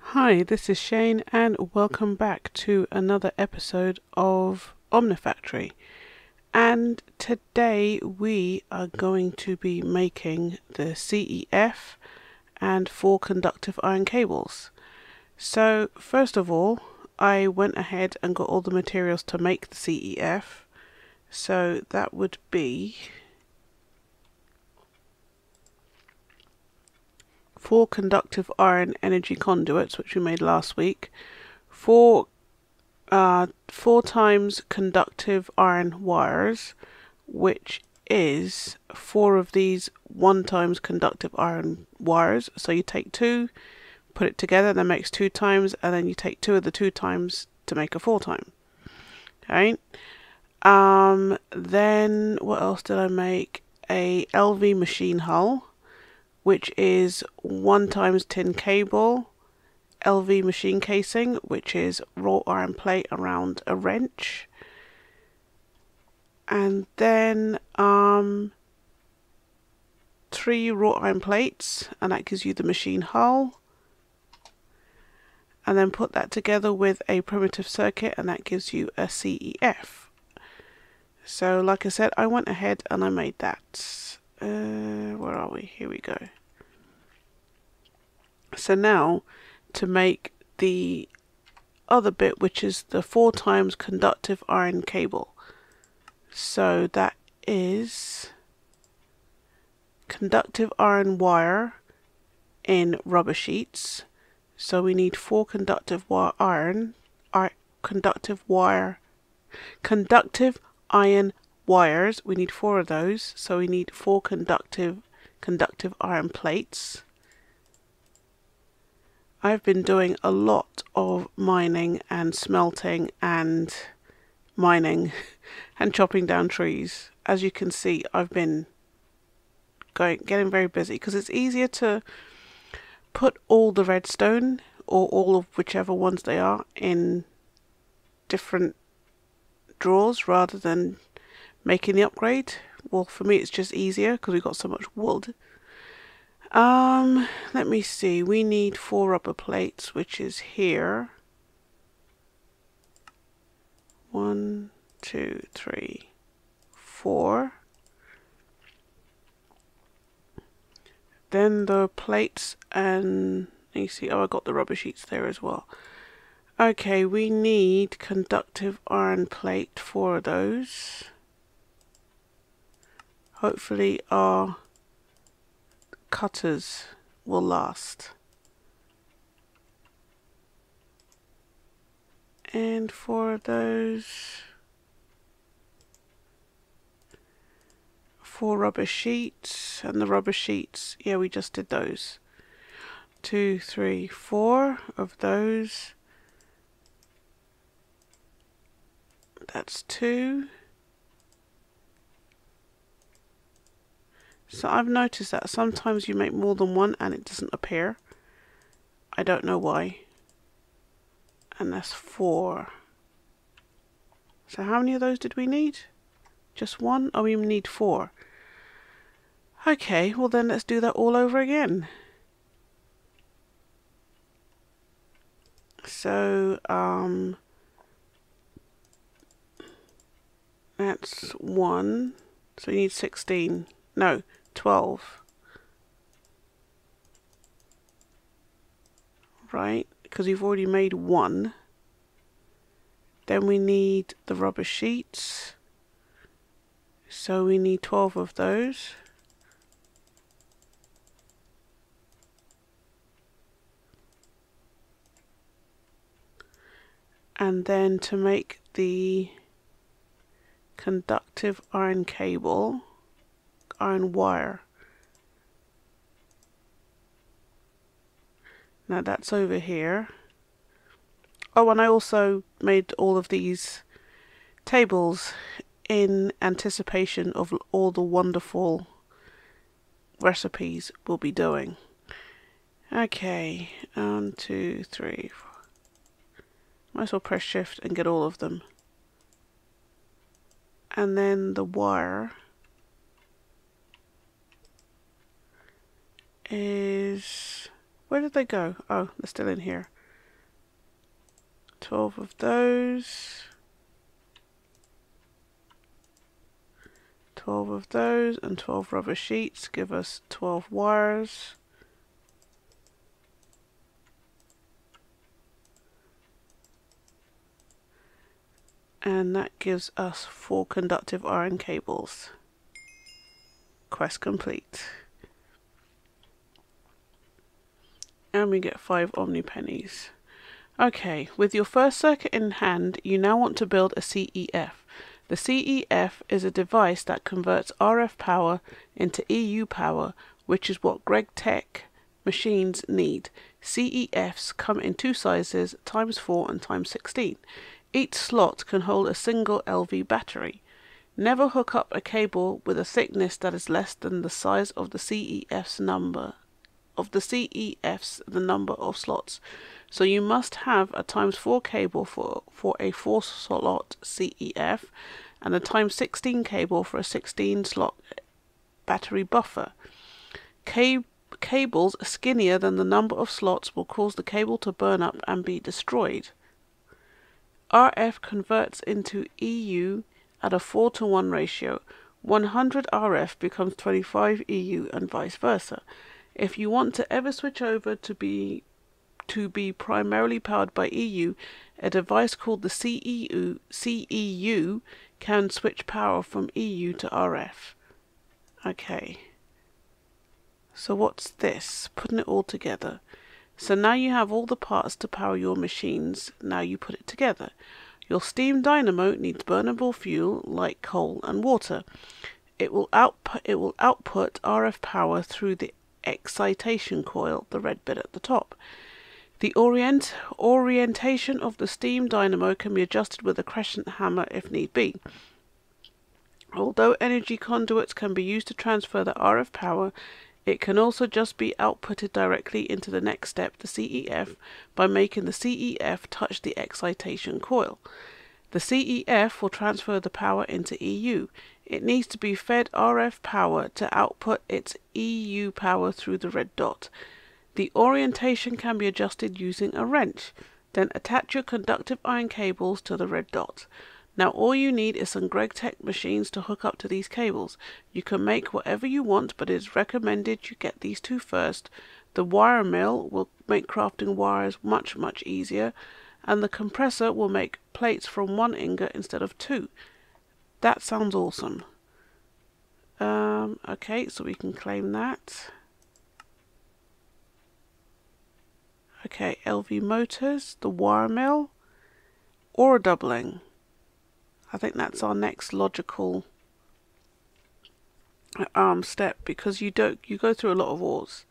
Hi, this is Chaynne, and welcome back to another episode of Omnifactory. And today we are going to be making the CEF and four conductive iron cables. So, first of all, I went ahead and got all the materials to make the CEF. So that would be four conductive iron energy conduits, which we made last week, four uh, four times conductive iron wires, which is four of these one times conductive iron wires. So you take two, put it together, that makes two times, and then you take two of the two times to make a four time. Okay. Um, then what else did I make? A LV machine hull which is one times tin cable, LV machine casing, which is wrought iron plate around a wrench, and then um, three wrought iron plates, and that gives you the machine hull. And then put that together with a primitive circuit, and that gives you a CEF. So, like I said, I went ahead and I made that. Uh, where are we? Here we go. So now to make the other bit which is the four times conductive iron cable. So that is conductive iron wire in rubber sheets. So we need four conductive wire iron, I, conductive wire, conductive iron wires. We need four of those. So we need four conductive conductive iron plates. I've been doing a lot of mining and smelting and mining and chopping down trees. As you can see, I've been going getting very busy because it's easier to put all the redstone or all of whichever ones they are in different drawers rather than making the upgrade. Well, for me, it's just easier because we've got so much wood. Um, let me see. We need four rubber plates, which is here. One, two, three, four. Then the plates and you see, oh, I got the rubber sheets there as well. Okay, we need conductive iron plate for those. Hopefully our cutters will last. And for those four rubber sheets and the rubber sheets, yeah, we just did those. Two, three, four of those. That's two. So I've noticed that sometimes you make more than one and it doesn't appear. I don't know why. And that's four. So how many of those did we need? Just one? Oh, we need four. Okay, well then let's do that all over again. So, um, that's one. So you need 16. No, 12. Right, because we've already made one. Then we need the rubber sheets. So we need 12 of those. And then to make the conductive iron cable, iron wire. Now that's over here. Oh, and I also made all of these tables in anticipation of all the wonderful recipes we'll be doing. Okay, one, two, three, four. Might as well press shift and get all of them. and then the wire is where did they go? Oh, they're still in here. 12 of those. 12 of those and 12 rubber sheets give us 12 wires. And that gives us four conductive iron cables. Quest complete. And we get five Omni pennies. Okay, with your first circuit in hand, you now want to build a CEF. The CEF is a device that converts RF power into EU power, which is what GregTech machines need. CEFs come in two sizes, times 4 and times 16. Each slot can hold a single LV battery. Never hook up a cable with a thickness that is less than the size of the CEF's number of the CEF's the number of slots. So you must have a times 4 cable for, for a 4 slot CEF and a times 16 cable for a 16 slot battery buffer. Cab cables skinnier than the number of slots will cause the cable to burn up and be destroyed. RF converts into EU at a 4 to 1 ratio. 100 RF becomes 25 EU and vice versa. If you want to ever switch over to be to be primarily powered by EU, a device called the CEU, CEU can switch power from EU to RF. Okay. So what's this? Putting it all together. So now you have all the parts to power your machines. Now you put it together. Your steam dynamo needs burnable fuel like coal and water. It will output it will output RF power through the excitation coil, the red bit at the top. The orient, orientation of the steam dynamo can be adjusted with a crescent hammer if need be. Although energy conduits can be used to transfer the RF power, it can also just be outputted directly into the next step, the CEF, by making the CEF touch the excitation coil. The CEF will transfer the power into EU. It needs to be fed RF power to output its EU power through the red dot. The orientation can be adjusted using a wrench. Then attach your conductive iron cables to the red dot. Now all you need is some GregTech machines to hook up to these cables. You can make whatever you want, but it is recommended you get these two first. The wire mill will make crafting wires much, much easier, and the compressor will make plates from one ingot instead of two. That sounds awesome. Um, okay, so we can claim that. Okay, LV Motors, the wire mill, or a doubling. I think that's our next logical um, step because you don't you go through a lot of ores.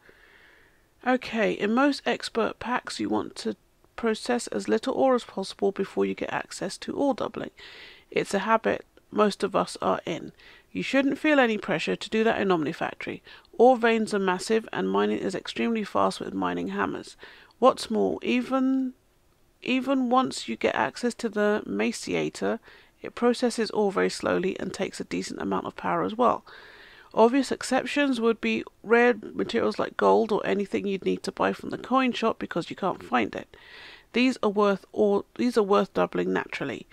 Okay, in most expert packs you want to process as little ore as possible before you get access to ore doubling. It's a habit most of us are in. You shouldn't feel any pressure to do that in Omnifactory. Ore veins are massive and mining is extremely fast with mining hammers. What's more, even even once you get access to the macerator, it processes all very slowly and takes a decent amount of power as well. Obvious exceptions would be rare materials like gold or anything you'd need to buy from the coin shop because you can't find it. These are worth or these are worth doubling naturally.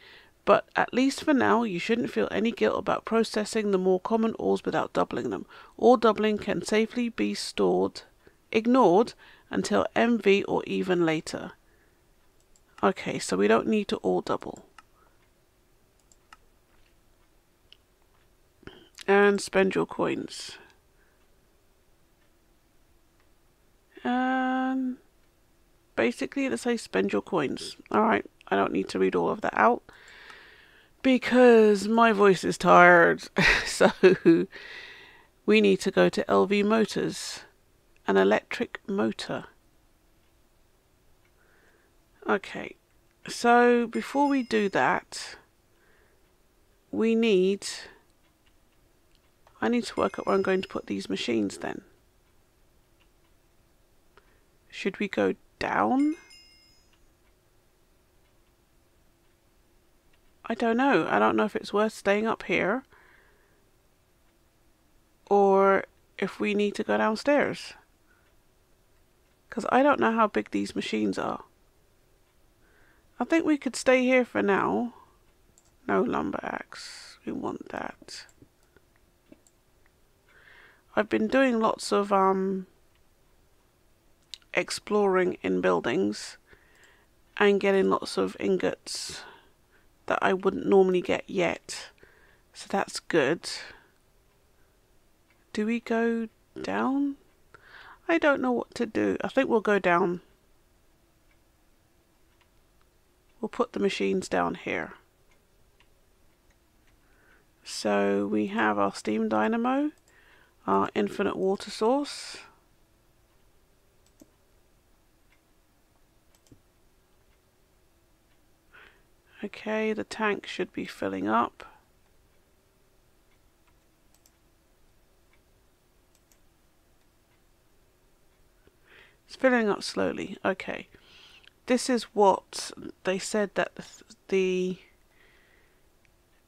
But at least for now, you shouldn't feel any guilt about processing the more common ores without doubling them. Ore doubling can safely be stored, ignored until MV or even later. Okay, so we don't need to all double. And spend your coins. And basically, let's say spend your coins. Alright, I don't need to read all of that out because my voice is tired. so we need to go to LV Motors, an electric motor. Okay, so before we do that, we need. I need to work out where I'm going to put these machines then. Should we go down? I don't know. I don't know if it's worth staying up here or if we need to go downstairs. Because I don't know how big these machines are. I think we could stay here for now. No lumber axe. We want that. I've been doing lots of um, exploring in buildings and getting lots of ingots that I wouldn't normally get yet. So that's good. Do we go down? I don't know what to do. I think we'll go down. We'll put the machines down here. So we have our steam dynamo, our infinite water source. Okay, the tank should be filling up. It's filling up slowly. Okay. This is what they said that the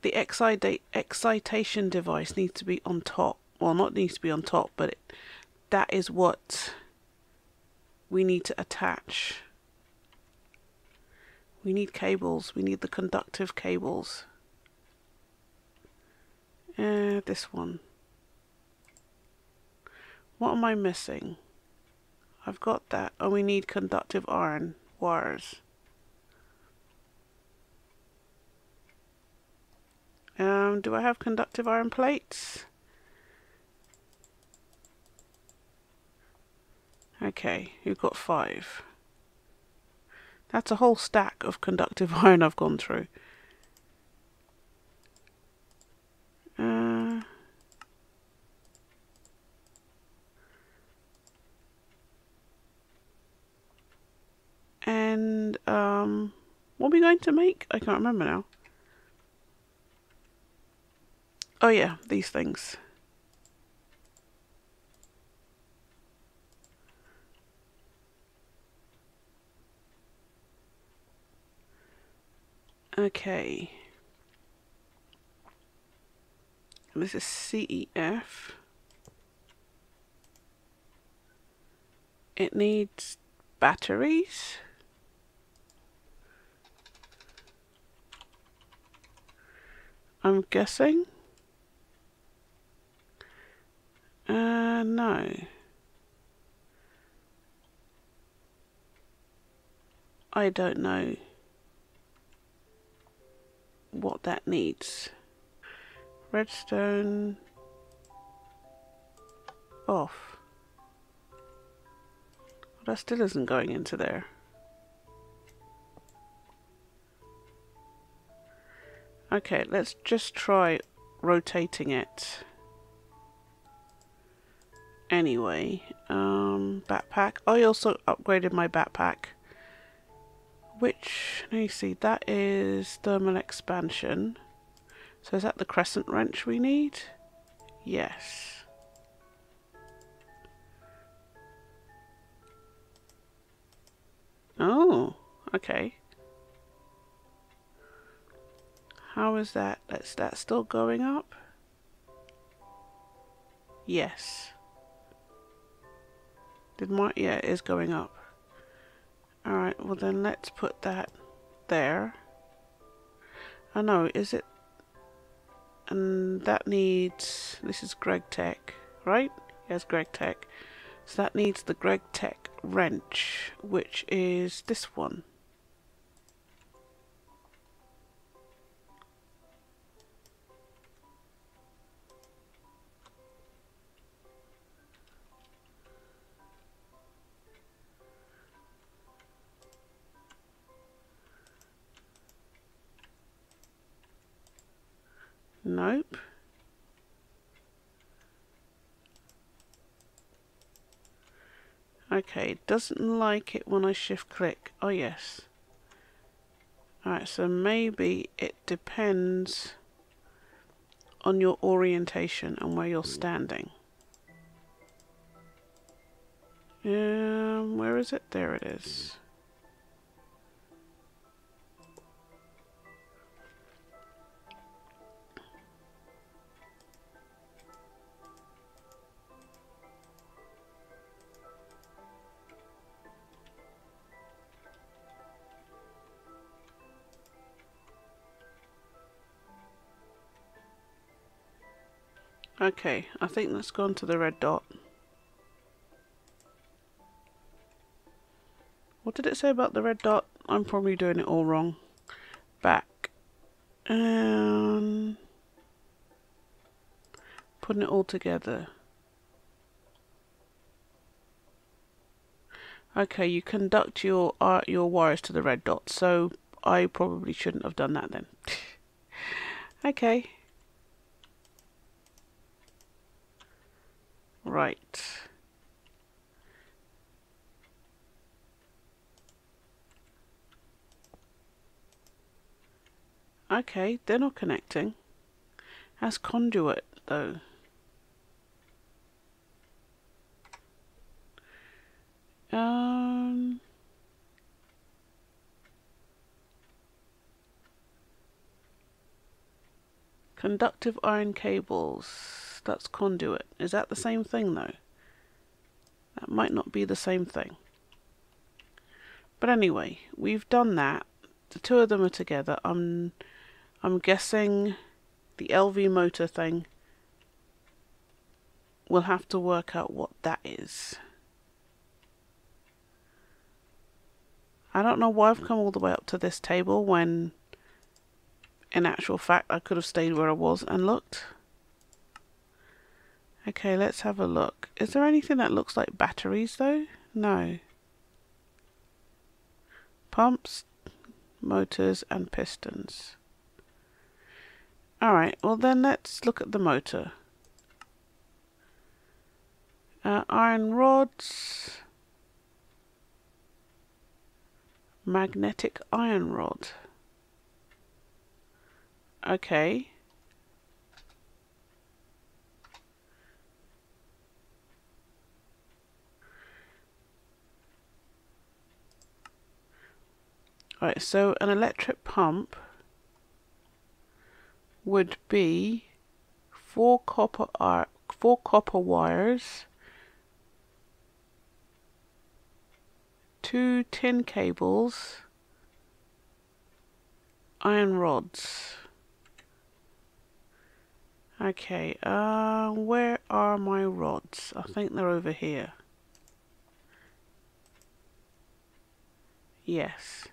the excita excitation device needs to be on top. Well, not needs to be on top, but it, that is what we need to attach. We need cables. We need the conductive cables. Uh, this one. What am I missing? I've got that. Oh, we need conductive iron wires. Um, do I have conductive iron plates? Okay, you've got five. That's a whole stack of conductive iron I've gone through. Uh, and um, what are we going to make? I can't remember now. Oh yeah, these things. Okay. This is CEF. It needs batteries. I'm guessing. Uh, no. I don't know what that needs. Redstone off. that still isn't going into there. Okay, let's just try rotating it. Anyway, um, backpack. I also upgraded my backpack which, let me see, that is thermal expansion. So is that the crescent wrench we need? Yes. Oh, okay. How is that? That's that still going up? Yes. Did my, yeah, it is going up. Alright, well then let's put that there. Oh know, is it? And that needs, this is GregTech, right? Yes, GregTech. So that needs the Greg Tech wrench, which is this one. Nope. Okay, doesn't like it when I shift click. Oh yes. Alright, so maybe it depends on your orientation and where you're standing. Um, where is it? There it is. Okay, I think let's go to the red dot. What did it say about the red dot? I'm probably doing it all wrong. Back. And putting it all together. Okay, you conduct your uh, your wires to the red dot, so I probably shouldn't have done that then. okay. Right. Okay, they're not connecting. As conduit, though. Um... Conductive iron cables. That's conduit. Is that the same thing though? That might not be the same thing. But anyway, we've done that. The two of them are together. I'm I'm guessing the LV motor thing we'll have to work out what that is. I don't know why I've come all the way up to this table when in actual fact I could have stayed where I was and looked. Okay, let's have a look. Is there anything that looks like batteries though? No. Pumps, motors and pistons. Alright, well then let's look at the motor. Uh, iron rods. Magnetic iron rod. Okay. Right, so an electric pump would be four copper ar four copper wires two tin cables, iron rods. Okay, uh, where are my rods? I think they're over here. Yes.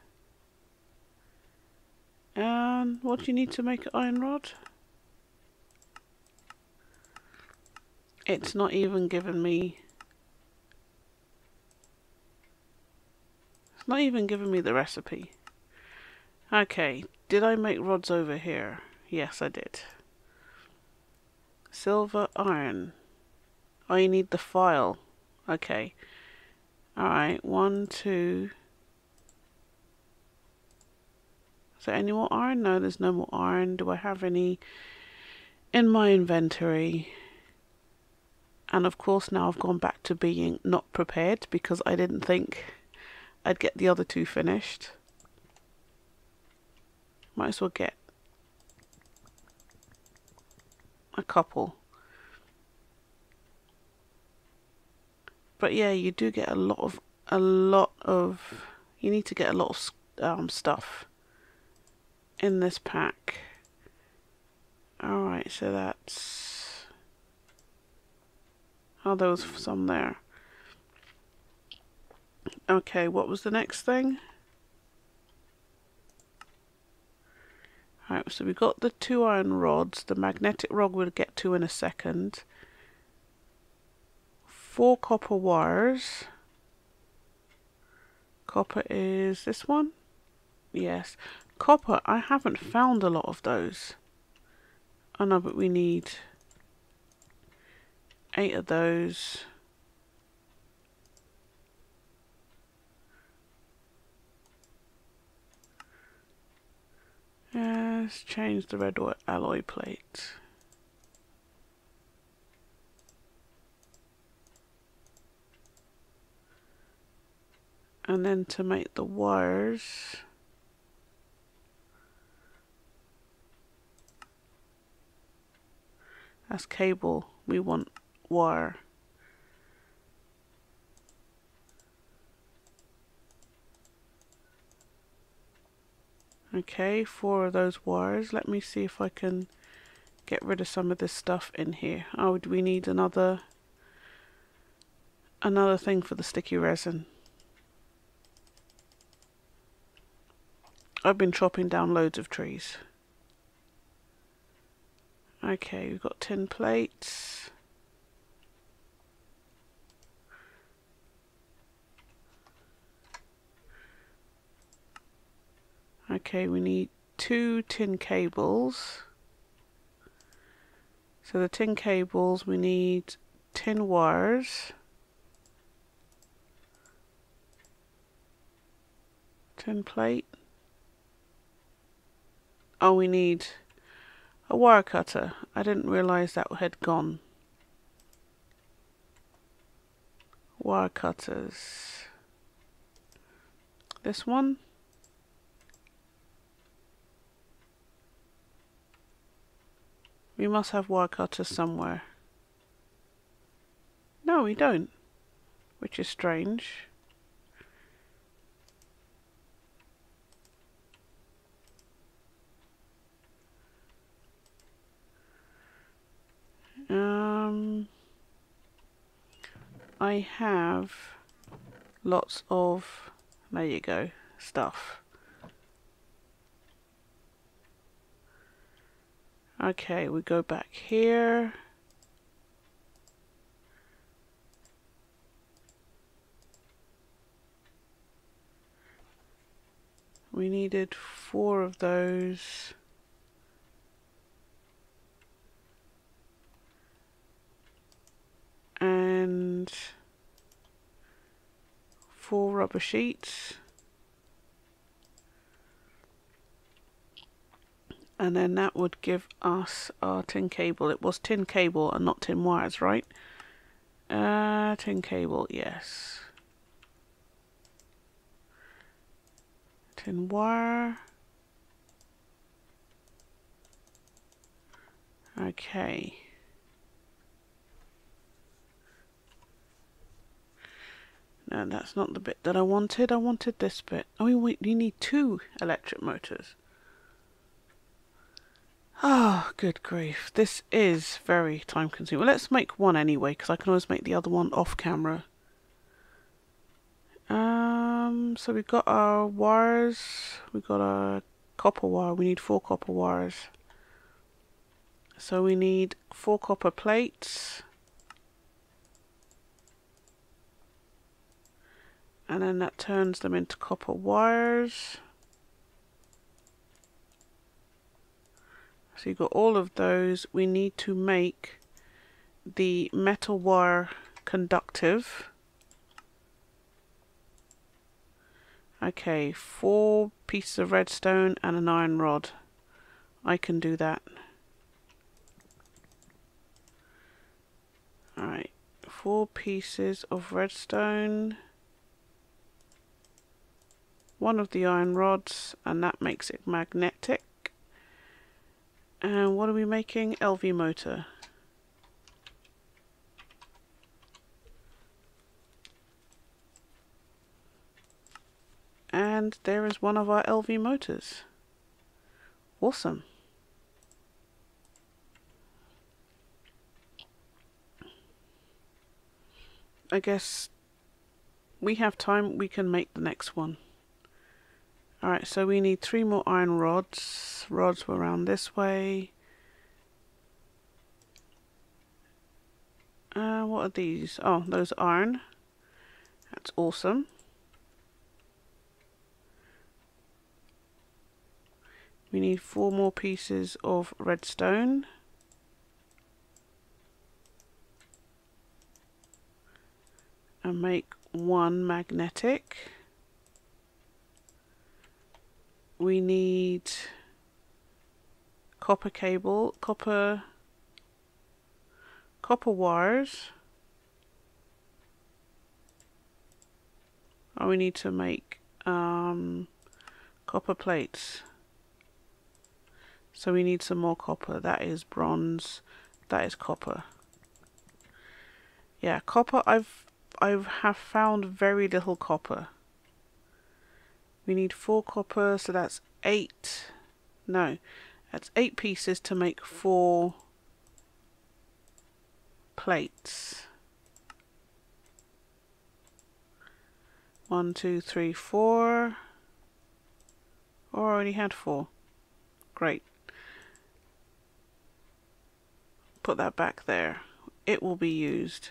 And what do you need to make an iron rod? It's not even given me It's not even giving me the recipe. Okay, did I make rods over here? Yes, I did. Silver, iron. Oh, you need the file. Okay. Alright, one, two. Is there any more iron? No, there's no more iron. Do I have any in my inventory? And of course now I've gone back to being not prepared because I didn't think I'd get the other two finished. Might as well get a couple. But yeah, you do get a lot of a lot of you need to get a lot of um, stuff in this pack. Alright, so that's... Oh, there was some there. Okay, what was the next thing? Alright, so we got the two iron rods. The magnetic rod we'll get to in a second. Four copper wires. Copper is this one? Yes. Copper, I haven't found a lot of those. Oh no, but we need eight of those. Let's change the red alloy plate. And then to make the wires, that's cable, we want wire. Okay, four of those wires. Let me see if I can get rid of some of this stuff in here. Oh, do we need another another thing for the sticky resin? I've been chopping down loads of trees. Okay, we've got 10 plates. Okay, we need two tin cables. So the tin cables, we need tin wires. Tin plate. Oh, we need a wire cutter. I didn't realise that had gone. Wire cutters. This one. We must have wire cutters somewhere. No, we don't. Which is strange. Um, I have lots of, there you go, stuff. Okay, we go back here. We needed four of those. And four rubber sheets. and then that would give us our tin cable. It was tin cable and not tin wires, right? Uh, tin cable, yes. Tin wire. Okay. No, that's not the bit that I wanted. I wanted this bit. Oh, wait, you need two electric motors. Oh, good grief. This is very time consuming. Well, let's make one anyway, because I can always make the other one off camera. Um, so we've got our wires. We've got our copper wire. We need four copper wires. So we need four copper plates. And then that turns them into copper wires. So you've got all of those. We need to make the metal wire conductive. Okay, four pieces of redstone and an iron rod. I can do that. Alright, four pieces of redstone. One of the iron rods, and that makes it magnetic. And what are we making? LV motor. And there is one of our LV motors. Awesome. I guess we have time, we can make the next one. Alright, so we need three more iron rods. Rods were around this way. Uh, what are these? Oh, those are iron. That's awesome. We need four more pieces of redstone. And make one magnetic. We need copper cable, copper, copper wires. Oh, we need to make um, copper plates. So we need some more copper. That is bronze. That is copper. Yeah, copper. I've I have found very little copper. We need four copper, so that's eight. No, That's eight pieces to make four plates. One, two, three, four. Oh, I already had four. Great. Put that back there. It will be used.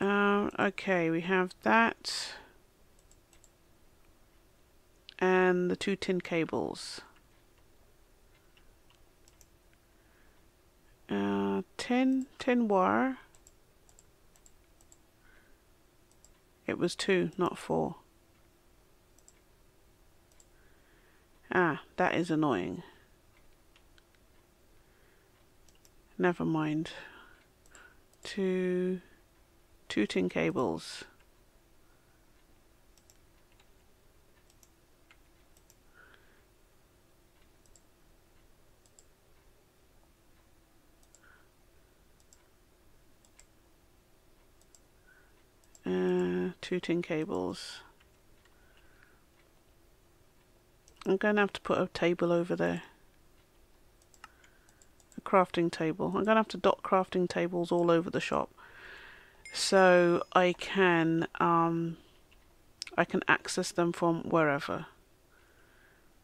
Um, okay, we have that. And the two tin cables. Uh, tin, tin wire. It was two, not four. Ah, that is annoying. Never mind. Two, two tin cables. Uh, two tin cables. I'm going to have to put a table over there. A crafting table. I'm going to have to dot crafting tables all over the shop. So I can um, I can access them from wherever.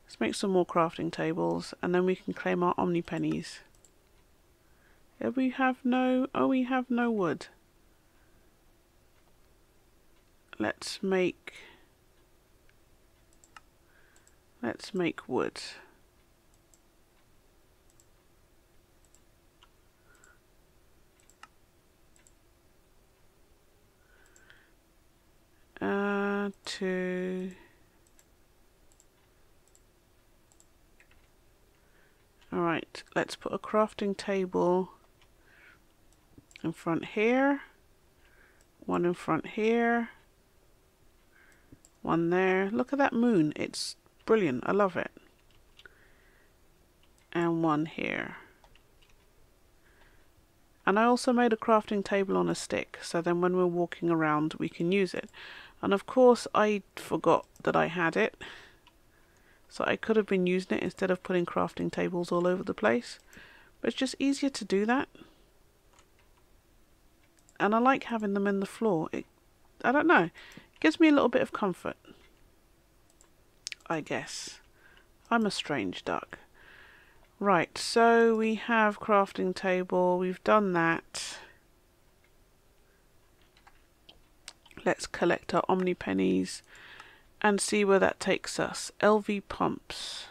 Let's make some more crafting tables and then we can claim our omni pennies. Yeah, we have no oh we have no wood. Let's make Let's make wood. Uh, to Alright, let's put a crafting table in front here, one in front here, one there. Look at that moon, it's Brilliant, I love it. And one here. And I also made a crafting table on a stick, so then when we're walking around we can use it. And of course I forgot that I had it. So I could have been using it instead of putting crafting tables all over the place. But it's just easier to do that. And I like having them in the floor. It, I don't know. Gives me a little bit of comfort. I guess. I'm a strange duck. Right, so we have crafting table, we've done that. Let's collect our omni pennies and see where that takes us. LV pumps.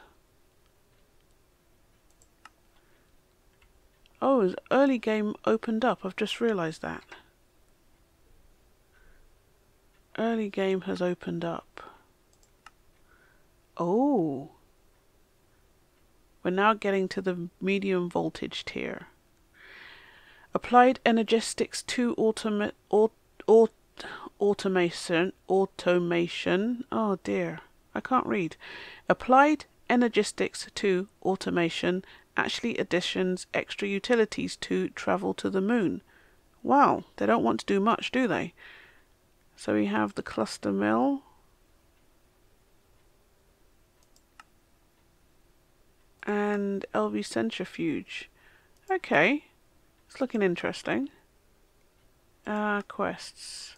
Oh, early game opened up. I've just realised that. Early game has opened up. Oh. We're now getting to the medium voltage tier. Applied Energistics 2 automa aut aut automation automation. Oh dear. I can't read. Applied Energistics 2 automation actually additions extra utilities to travel to the moon. Wow, they don't want to do much, do they? So we have the cluster mill. and LV Centrifuge. Okay, it's looking interesting. Uh, quests.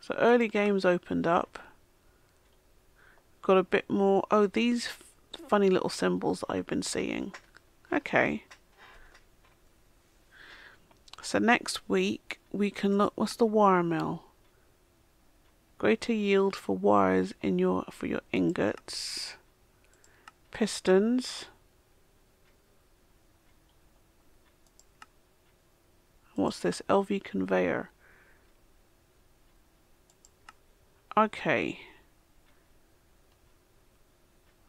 So early games opened up. Got a bit more. Oh, these funny little symbols that I've been seeing. Okay. So next week we can look. What's the wire mill? Greater yield for wires in your for your ingots. Pistons. What's this? LV conveyor. Okay.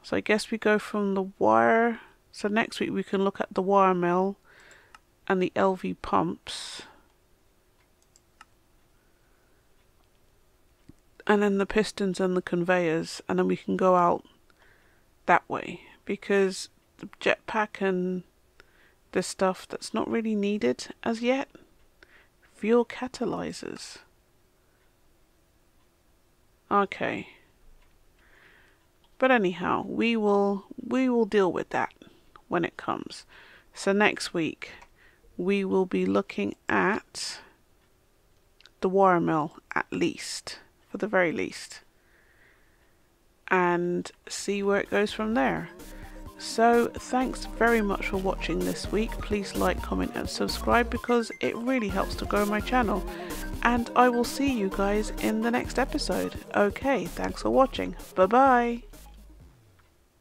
So I guess we go from the wire. So next week we can look at the wire mill and the LV pumps. And then the pistons and the conveyors. And then we can go out that way. Because the jetpack and the stuff that's not really needed as yet fuel catalyzers. Okay. But anyhow, we will we will deal with that when it comes. So next week we will be looking at the wire mill at least, for the very least, and see where it goes from there. So thanks very much for watching this week. Please like, comment and subscribe because it really helps to grow my channel. And I will see you guys in the next episode. Okay, thanks for watching. Bye bye.